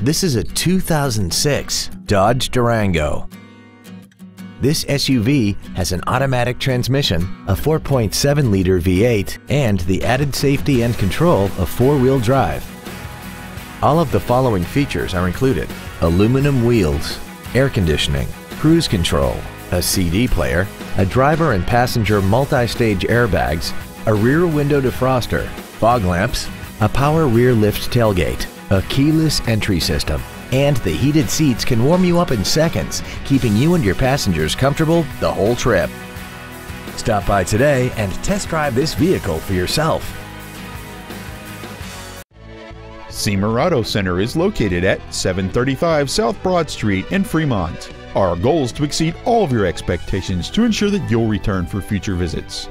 This is a 2006 Dodge Durango. This SUV has an automatic transmission, a 4.7-liter V8, and the added safety and control of four-wheel drive. All of the following features are included. Aluminum wheels, air conditioning, cruise control, a CD player, a driver and passenger multi-stage airbags, a rear window defroster, fog lamps, a power rear lift tailgate, a keyless entry system, and the heated seats can warm you up in seconds, keeping you and your passengers comfortable the whole trip. Stop by today and test drive this vehicle for yourself. Siemer Auto Center is located at 735 South Broad Street in Fremont. Our goal is to exceed all of your expectations to ensure that you'll return for future visits.